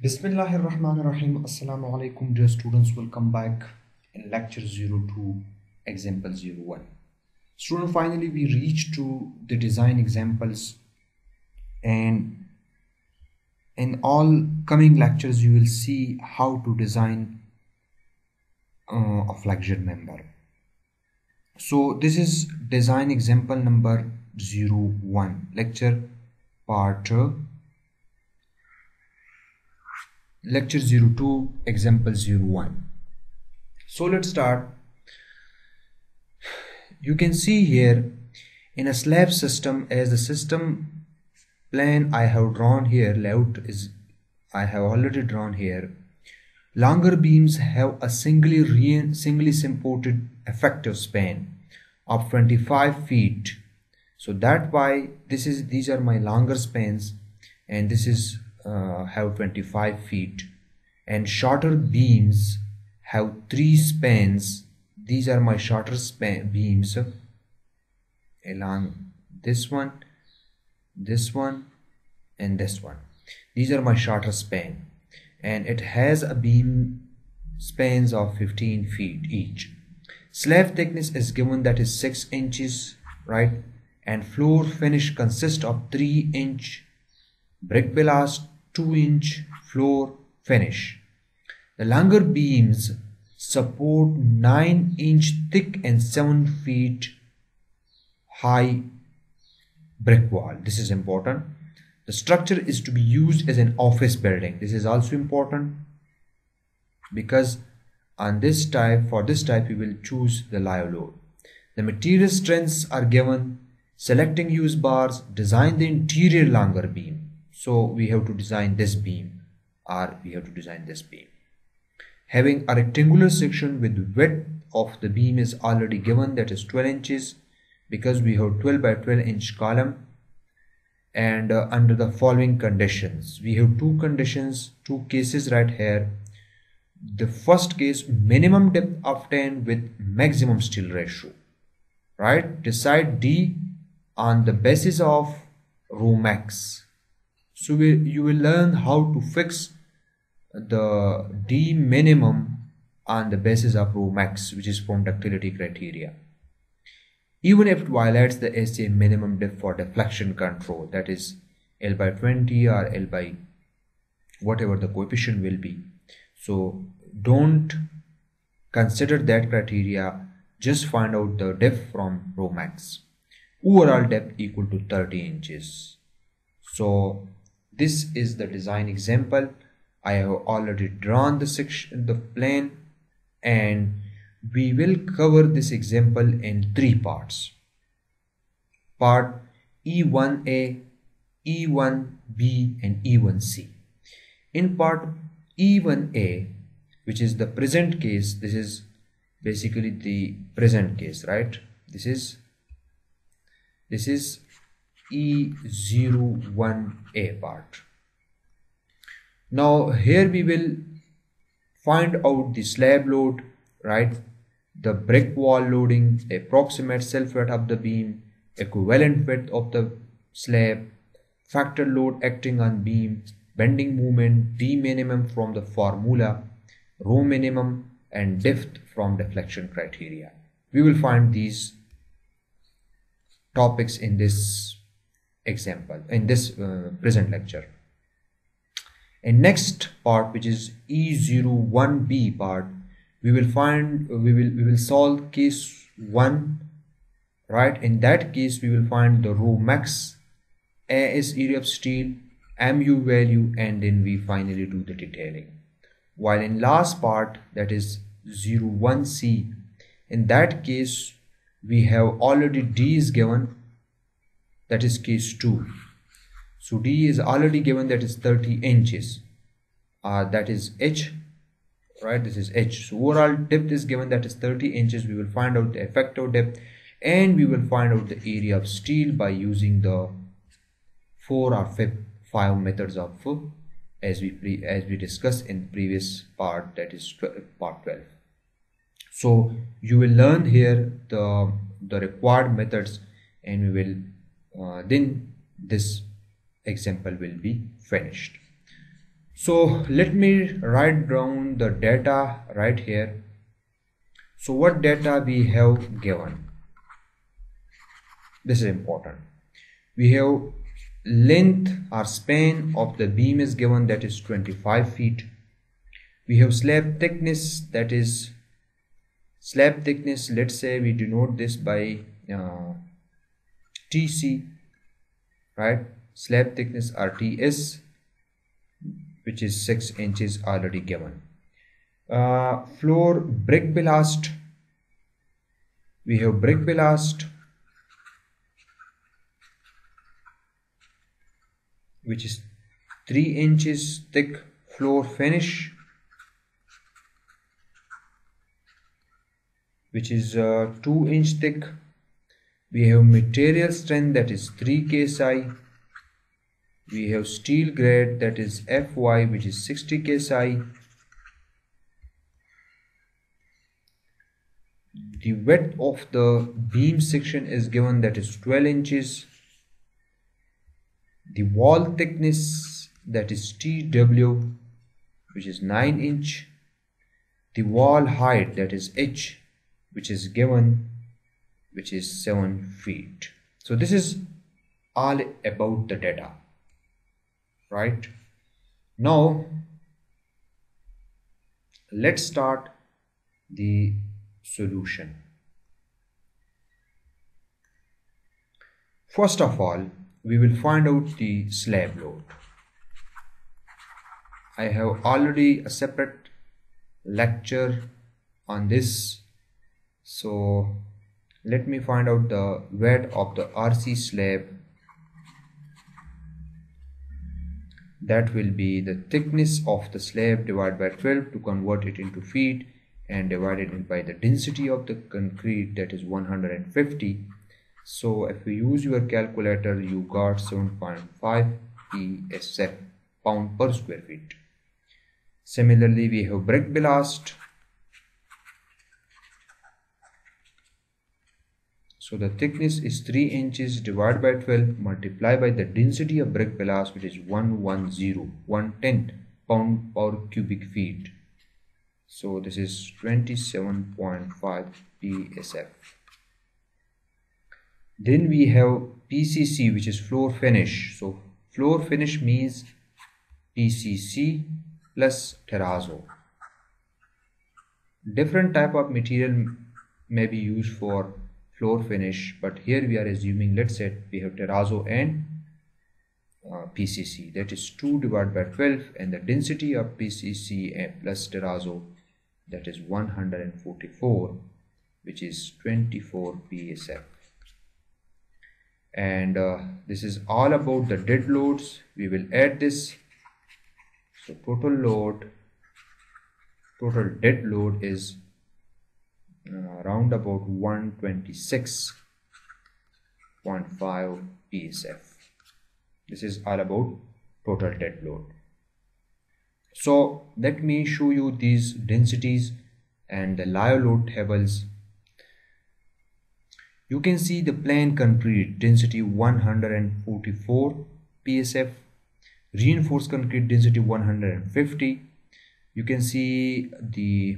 Bismillahirrahmanirrahim. Assalamu alaikum, dear students. Welcome back in lecture 02, example 01. Student, finally we reached to the design examples and in all coming lectures you will see how to design uh, a flexion member. So this is design example number 01, lecture part lecture 02 example 01 so let's start. You can see here in a slab system as the system plan I have drawn here layout is I have already drawn here. Longer beams have a singly singly supported effective span of 25 feet. So that why this is these are my longer spans and this is uh, have 25 feet. And shorter beams have three spans. These are my shorter span beams. Along this one this one and this one. These are my shorter span. And it has a beam spans of 15 feet each. Slab thickness is given that is 6 inches right? And floor finish consists of 3 inch brick pillars 2 inch floor finish. The longer beams support 9 inch thick and 7 feet high brick wall. This is important. The structure is to be used as an office building. This is also important because on this type, for this type, we will choose the live load. The material strengths are given. Selecting use bars, design the interior longer beam so we have to design this beam. Or we have to design this beam. Having a rectangular section with width of the beam is already given that is 12 inches because we have 12 by 12 inch column. And uh, under the following conditions. We have two conditions two cases right here. The first case minimum depth of 10 with maximum steel ratio. Right? Decide d on the basis of rho max so we, you will learn how to fix the d minimum on the basis of rho max which is from ductility criteria. Even if it violates the SA minimum depth for deflection control that is L by 20 or L by whatever the coefficient will be. So don't consider that criteria just find out the depth from rho max. Overall depth equal to 30 inches. So this is the design example. I have already drawn the section the plane and we will cover this example in three parts. Part E1A E1B and E1C in part E1A which is the present case this is basically the present case right? This is this is E01A part. Now here we will find out the slab load, right? The brick wall loading, approximate self weight of the beam, equivalent width of the slab, factor load acting on beam, bending moment, D minimum from the formula, rho minimum and depth from deflection criteria. We will find these topics in this example in this uh, present lecture. In next part which is e01b part we will find we will we will solve case 1 right? In that case we will find the rho max a is area of steel mu value and then we finally do the detailing. While in last part that is 01c in that case we have already d is given that is case 2 so d is already given that is 30 inches. Uh, that is h right? This is h. So overall depth is given that is 30 inches. We will find out the effective depth and we will find out the area of steel by using the four or five methods of as we as we discussed in previous part that is part 12 so you will learn here the the required methods and we will uh, then this example will be finished. So let me write down the data right here. So what data we have given? This is important. We have length or span of the beam is given that is 25 feet. We have slab thickness that is slab thickness let's say we denote this by uh, TC right? Slab thickness RTS which is 6 inches already given. Uh, floor brick ballast. We have brick ballast which is 3 inches thick floor finish which is uh, 2 inch thick we have material strength that is 3 ksi we have steel grade that is fy which is 60 ksi the width of the beam section is given that is 12 inches. The wall thickness that is TW which is 9 inch. The wall height that is H which is given which is 7 feet. So this is all about the data right? Now let's start the solution. First of all we will find out the slab load. I have already a separate lecture on this so let me find out the weight of the RC slab. That will be the thickness of the slab divided by 12 to convert it into feet and divided by the density of the concrete that is 150 so if you use your calculator you got 7.5 psf pound per square feet. Similarly we have brick ballast so the thickness is 3 inches divided by 12 multiplied by the density of brick ballast which is 110 110 pound per cubic feet. So this is 27.5 psf then we have PCC which is floor finish. So floor finish means PCC plus terrazzo. Different type of material may be used for floor finish but here we are assuming let's say we have terrazzo and uh, PCC that is 2 divided by 12 and the density of PCC plus terrazzo that is 144 which is 24 PSF and uh, this is all about the dead loads. We will add this. So total load total dead load is Uh, around about 126.5 psf this is all about total dead load. So let me show you these densities and the live load tables. You can see the plain concrete density 144 psf reinforced concrete density 150 you can see the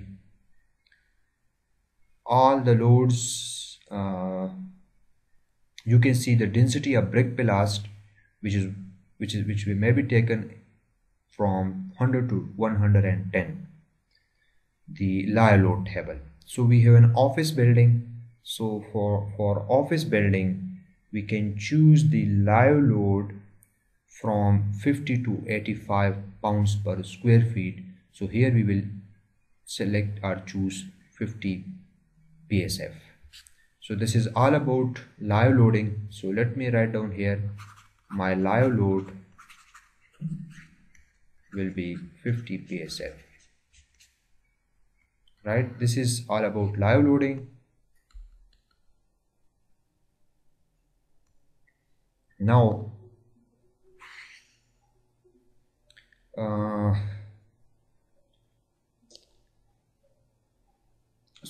all the loads uh, you can see the density of brick ballast which is which is which may be taken from 100 to 110 the live load table. So we have an office building. So for for office building we can choose the live load from 50 to 85 pounds per square feet. So here we will select or choose 50 psf so this is all about live loading. So let me write down here my live load will be 50 psf right? This is all about live loading. Now uh,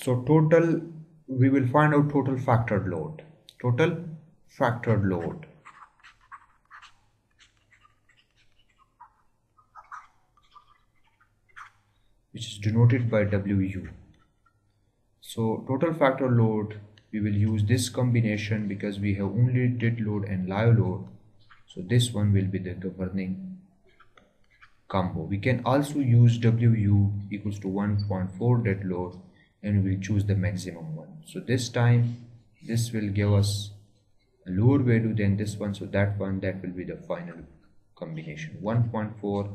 so total we will find out total factored load. Total factored load. Which is denoted by WU so total factor load we will use this combination because we have only dead load and live load. So this one will be the governing combo. We can also use WU equals to 1.4 dead load and we will choose the maximum one. So this time this will give us a lower value than this one. So that one that will be the final combination. 1.4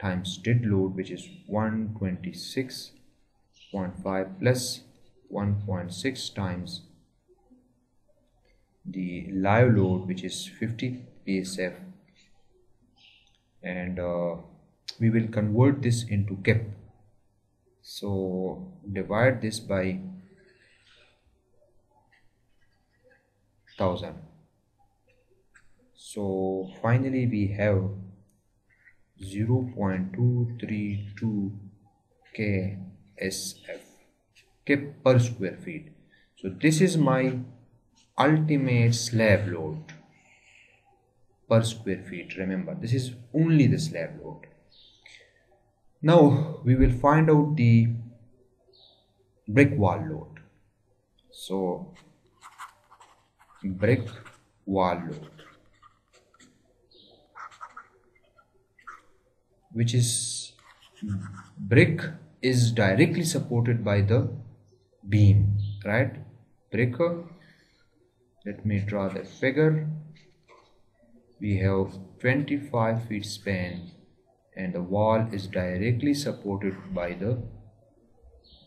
times dead load which is 126.5 plus 1.6 times the live load which is 50 psf and uh, we will convert this into kip so divide this by 1000 so finally we have 0.232 ksf per square feet. So this is my ultimate slab load per square feet. Remember this is only the slab load now we will find out the brick wall load. So brick wall load which is brick is directly supported by the beam right? Brick let me draw the figure. We have 25 feet span and the wall is directly supported by the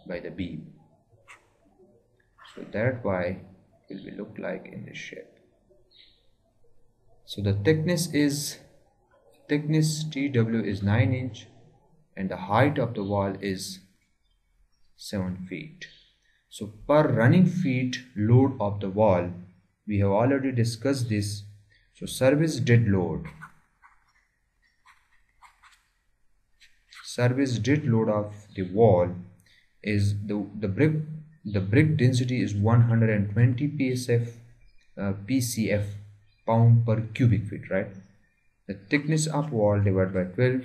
by the beam. So that why will be look like in this shape. So the thickness is thickness TW is 9 inch and the height of the wall is 7 feet. So per running feet load of the wall we have already discussed this. So service dead load service dead load of the wall is the the brick the brick density is 120 psf uh, pcf pound per cubic feet right? The thickness of wall divided by 12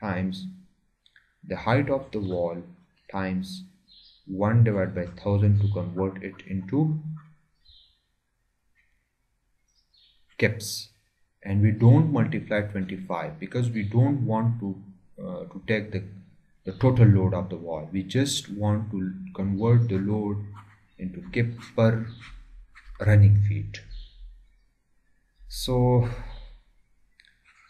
times the height of the wall times 1 divided by 1000 to convert it into kips and we don't multiply 25 because we don't want to uh, to take the the total load of the wall. We just want to convert the load into kip per running feet. So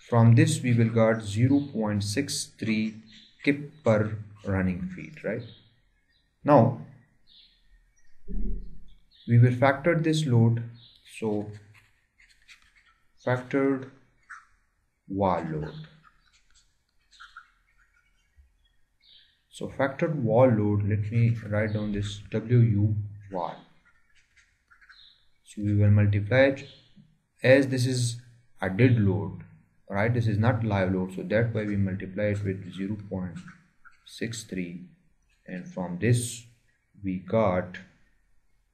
from this we will get 0.63 kip per running feet right? Now we will factor this load. So factored wall load. So factored wall load, let me write down this WU wall. So we will multiply it as this is a dead load, right? This is not live load, so that way we multiply it with 0 0.63 and from this we got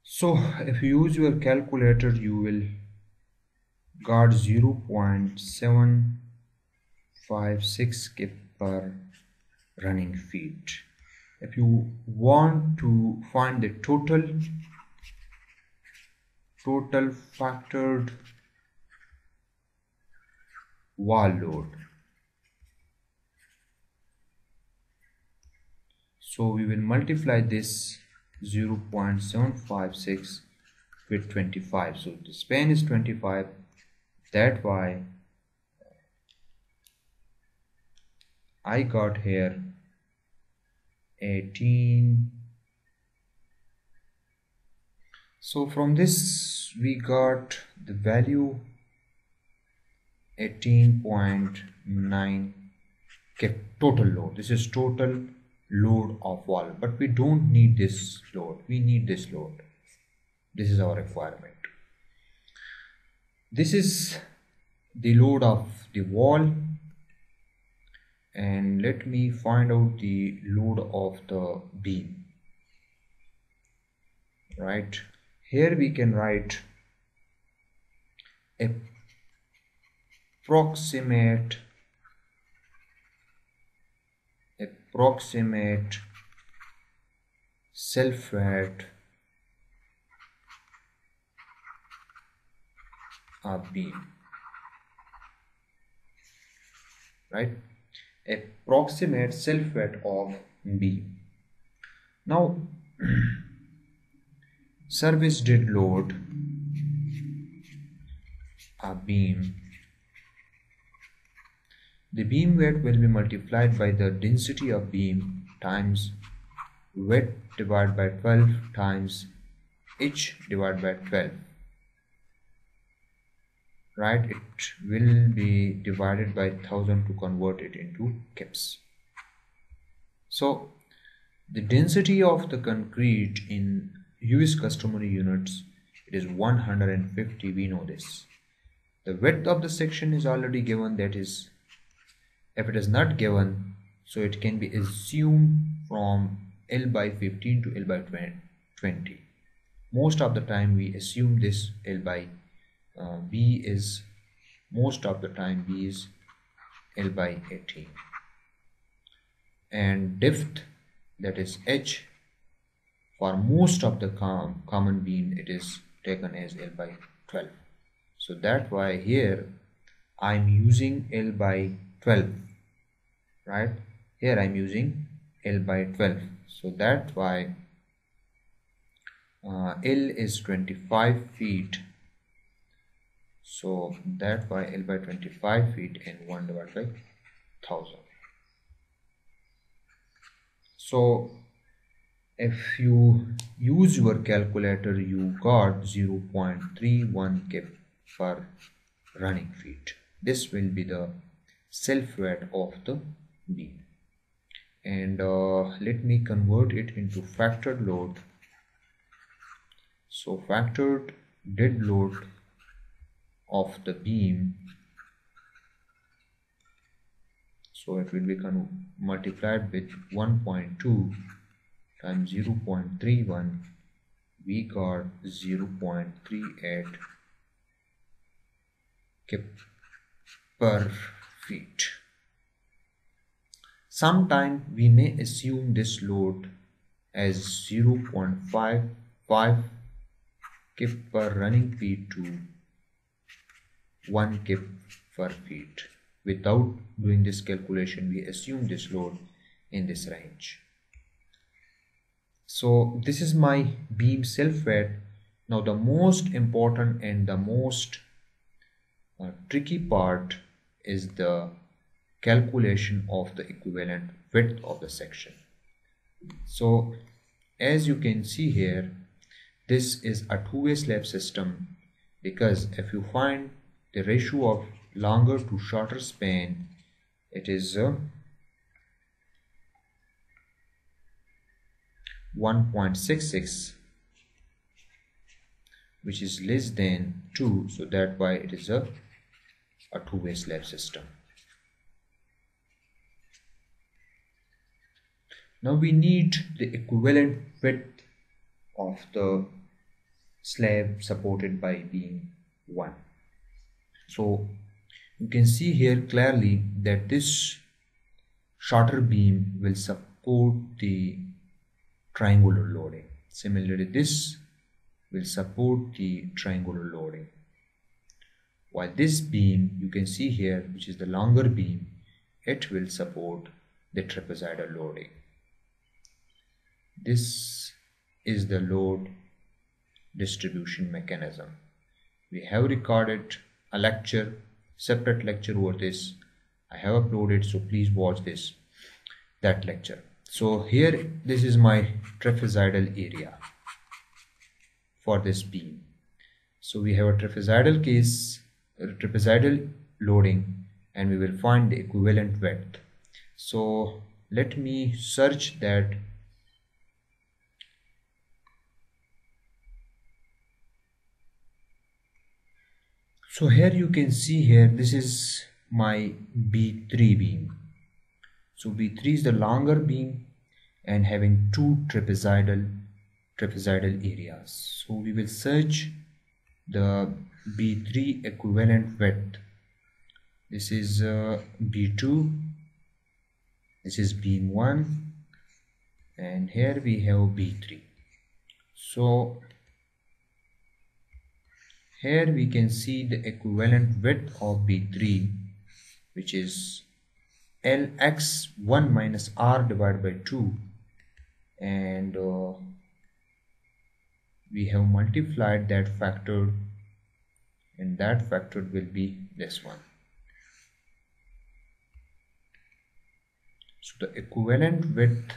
so if you use your calculator you will got 0.756 kip per running feet. If you want to find the total total factored wall load. So we will multiply this 0.756 with 25 so the span is 25 that why I got here 18 so from this we got the value 18.9 kip total load. This is total load of wall but we don't need this load. We need this load. This is our requirement. This is the load of the wall and let me find out the load of the beam. Right. Here we can write approximate approximate self weight of beam. Right approximate self weight of beam now service did load a beam. The beam weight will be multiplied by the density of beam times weight divided by 12 times h divided by 12 right it will be divided by 1000 to convert it into kips so the density of the concrete in US customary units it is 150 we know this. The width of the section is already given that is if it is not given so it can be assumed from L by 15 to L by 20 most of the time we assume this L by uh, B is most of the time B is L by 18 and depth that is H for most of the com common beam it is taken as L by 12 so that why here I'm using L by 12 right? Here I'm using L by 12 so that's why uh, L is 25 feet so that by L by 25 feet and 1 divided by 1000 so if you use your calculator you got 0.31 kip per running feet. This will be the self weight of the beam and uh, let me convert it into factored load. So factored dead load of the beam. So it will be multiplied with 1.2 times 0.31 we got 0.38 kip per feet. Sometime we may assume this load as 0.55 kip per running feet to 1 kip per feet. Without doing this calculation, we assume this load in this range. So this is my beam self weight. Now the most important and the most uh, tricky part is the calculation of the equivalent width of the section so as you can see here this is a two-way slab system because if you find the ratio of longer to shorter span it is uh, 1.66 which is less than 2 so that why it is a, a two-way slab system. Now we need the equivalent width of the slab supported by beam 1 so you can see here clearly that this shorter beam will support the triangular loading. Similarly this will support the triangular loading. While this beam you can see here which is the longer beam it will support the trapezoidal loading. This is the load distribution mechanism. We have recorded a lecture, separate lecture over this. I have uploaded, so please watch this, that lecture. So here, this is my trapezoidal area for this beam. So we have a trapezoidal case, a trapezoidal loading, and we will find the equivalent width. So let me search that so here you can see here this is my B3 beam. So B3 is the longer beam and having two trapezoidal trapezoidal areas. So we will search the B3 equivalent width. This is uh, B2 this is beam 1 and here we have b3 so here we can see the equivalent width of b3 which is lx1 minus r divided by 2 and uh, we have multiplied that factor and that factor will be this one. So the equivalent width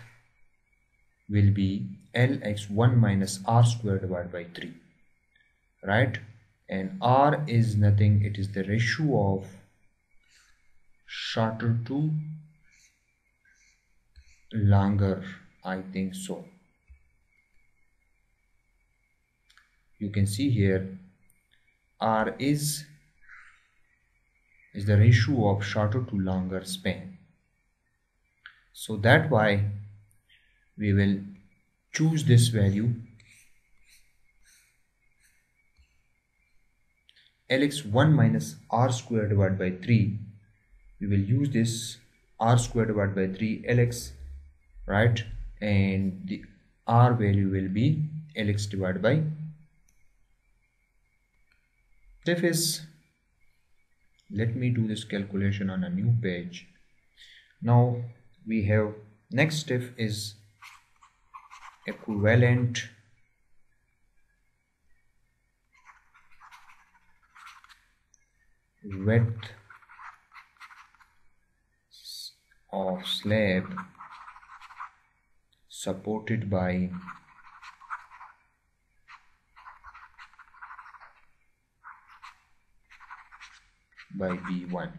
will be lx1 minus r squared divided by 3 right and r is nothing it is the ratio of shorter to longer I think so. You can see here R is is the ratio of shorter to longer span. So that why we will choose this value lx1 minus r square divided by 3 we will use this r square divided by 3 lx right? And the r value will be lx divided by if is let me do this calculation on a new page. Now we have next step is equivalent width of slab supported by by B1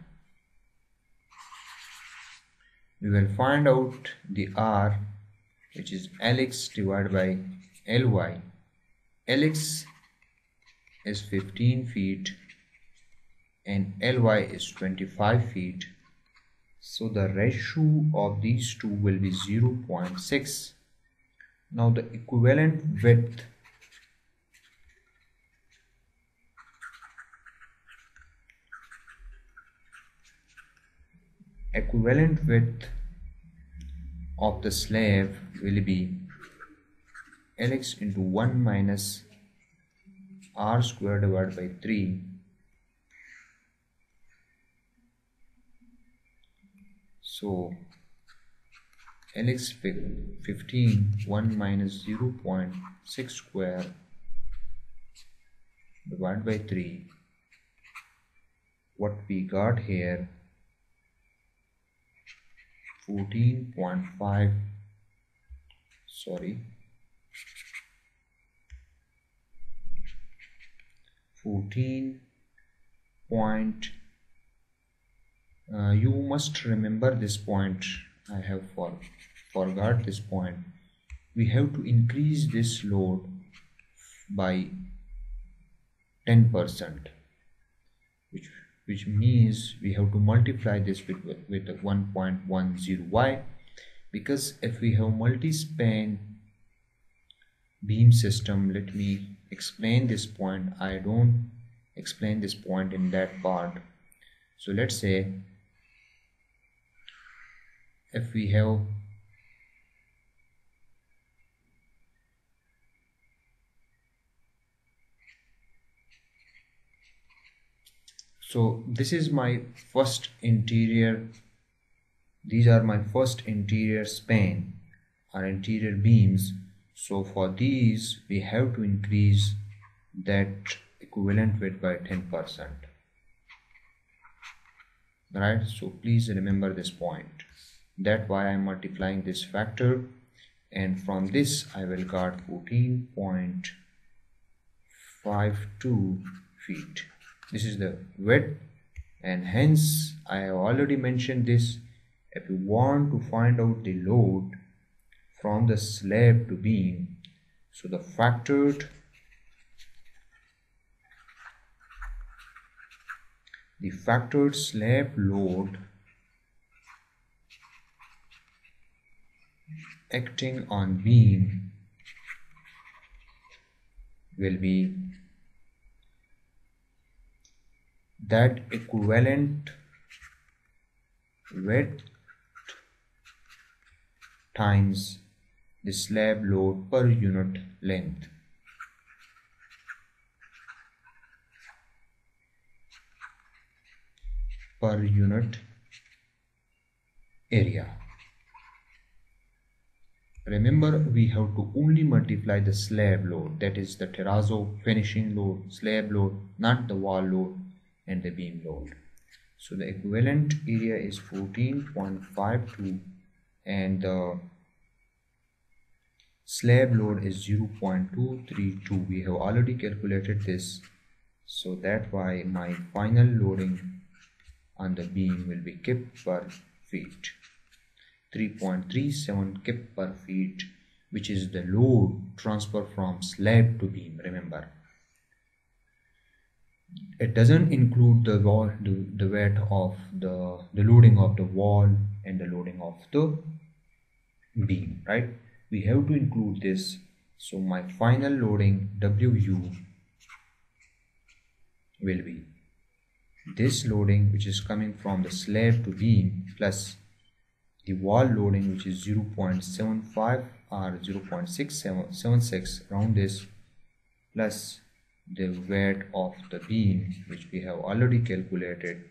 we will find out the R which is Lx divided by Ly. Lx is 15 feet and Ly is 25 feet. So the ratio of these two will be 0.6 now the equivalent width. Equivalent width of the slab will be lx into 1 minus r square divided by 3 So Lx 15 1 minus 0 0.6 square divided by 3 what we got here 14.5 sorry 14 point uh, you must remember this point. I have for, forgot this point. We have to increase this load by 10% which which means we have to multiply this with, with, with 1.10 why because if we have multi-span beam system let me explain this point. I don't explain this point in that part. So let's say if we have so this is my first interior. These are my first interior span or interior beams. So for these we have to increase that equivalent width by 10 percent. Right? So please remember this point that why I'm multiplying this factor. And from this I will get 14.52 feet. This is the width. And hence I have already mentioned this. If you want to find out the load from the slab to beam so the factored the factored slab load acting on beam will be that equivalent width times the slab load per unit length. Per unit area remember we have to only multiply the slab load that is the terrazzo finishing load slab load not the wall load and the beam load. So the equivalent area is 14.52 and the slab load is 0.232 we have already calculated this so that why my final loading on the beam will be kip per feet 3.37 kip per feet which is the load transfer from slab to beam remember. It doesn't include the wall the, the weight of the the loading of the wall and the loading of the beam right? We have to include this. So my final loading wu will be this loading which is coming from the slab to beam plus the wall loading which is 0.75 or 0.676 round this plus the weight of the beam which we have already calculated.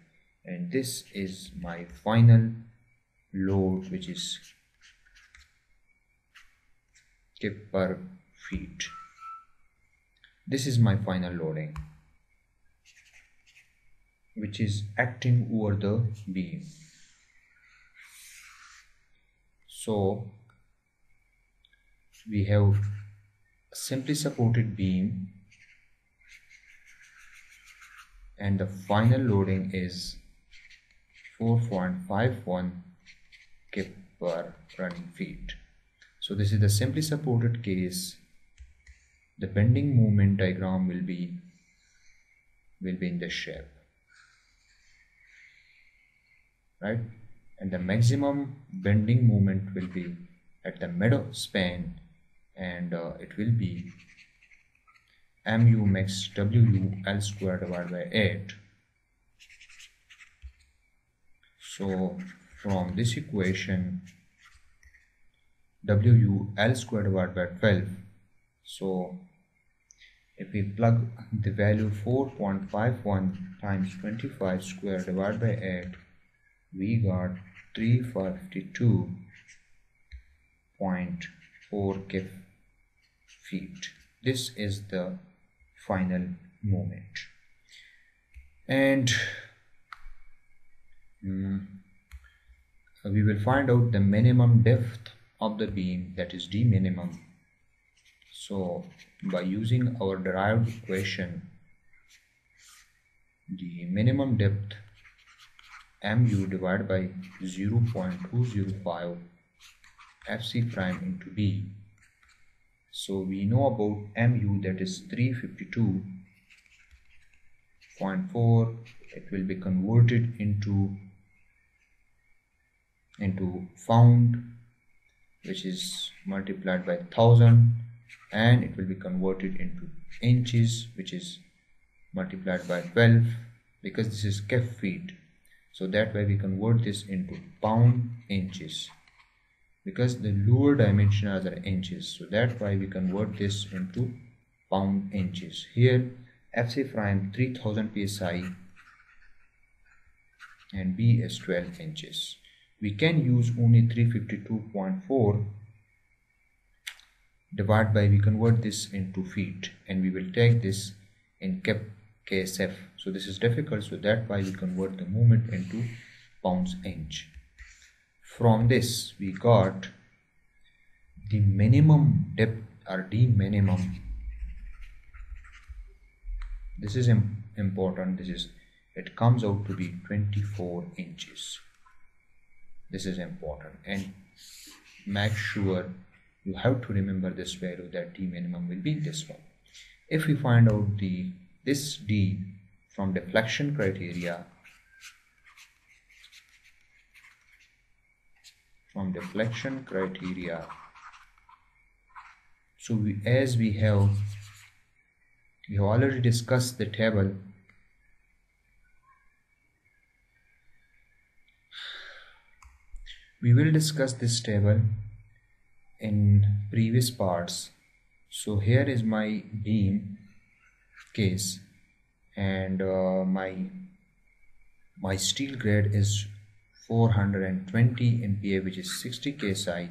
And this is my final load which is kip per feet. This is my final loading which is acting over the beam so we have simply supported beam. And the final loading is 4.51 kip per running feet. So this is the simply supported case. The bending moment diagram will be will be in this shape. Right and the maximum bending moment will be at the middle span and uh, it will be mu max wu l square divided by 8 so from this equation wu l square divided by 12 so if we plug the value 4.51 times 25 square divided by 8 we got 352.4 kip feet. This is the final moment. And um, we will find out the minimum depth of the beam that is d minimum. So by using our derived equation the minimum depth mu divided by 0.205 fc prime into b so we know about mu that is 352.4 it will be converted into into pound which is multiplied by 1000 and it will be converted into inches which is multiplied by 12 because this is kip feet so that way we convert this into pound inches. Because the lower dimensions are inches. So that's why we convert this into pound inches. Here fc prime 3000 psi and b is 12 inches. We can use only 352.4 divide by we convert this into feet. And we will take this in kip KSF. So this is difficult. So that's why we convert the moment into pounds inch. From this we got the minimum depth or D minimum. This is important. This is it comes out to be 24 inches. This is important and make sure you have to remember this value that D minimum will be this one. If we find out the this D from deflection criteria from deflection criteria. So we, as we have we have already discussed the table. We will discuss this table in previous parts. So here is my beam case and uh, my my steel grade is 420 MPa which is 60 KSI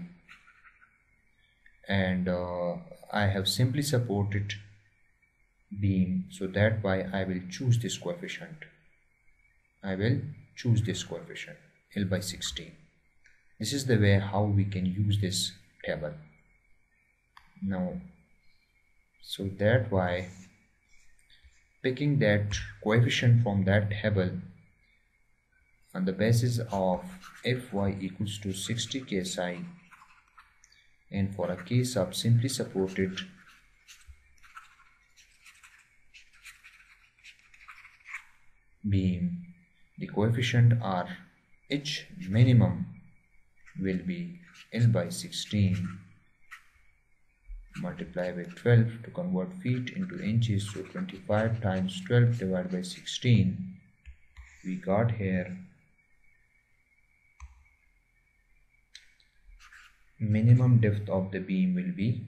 and uh, I have simply supported beam so that why I will choose this coefficient. I will choose this coefficient L by 16 this is the way how we can use this table. Now so that why picking that coefficient from that table on the basis of fy equals to 60 ksi and for a case of simply supported beam the coefficient r h minimum will be L by 16 multiply by 12 to convert feet into inches so 25 times 12 divided by 16 we got here minimum depth of the beam will be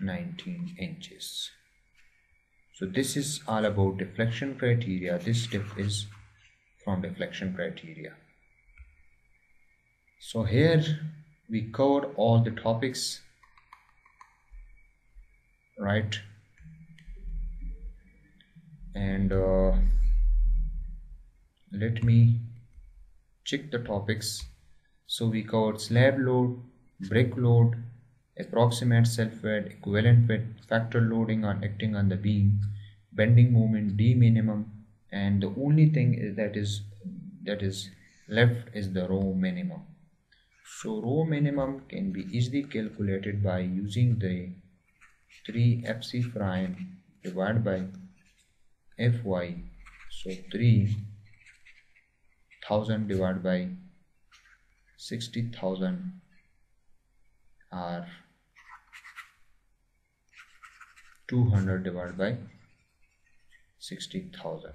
19 inches. So this is all about deflection criteria. This step is from deflection criteria. So here we covered all the topics right and uh, let me check the topics so we covered slab load brick load approximate self-weight, equivalent weight, factor loading on acting on the beam, bending moment, D minimum, and the only thing is that is that is left is the rho minimum. So rho minimum can be easily calculated by using the 3 fc prime divided by fy. So 3000 divided by 60,000 are 200 divided by 60,000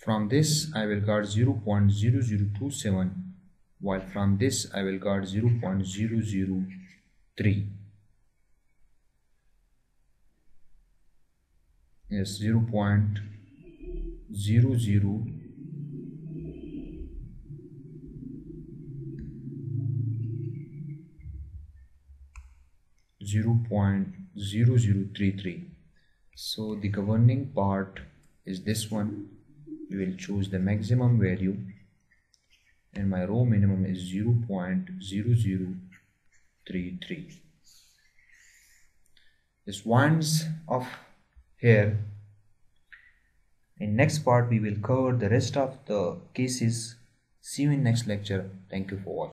From this I will guard 0.0027 while from this I will guard 0.003 yes 0 0.00 0.0033 so the governing part is this one we will choose the maximum value and my rho minimum is 0.0033 this ones of here. In next part we will cover the rest of the cases. See you in next lecture. Thank you for watching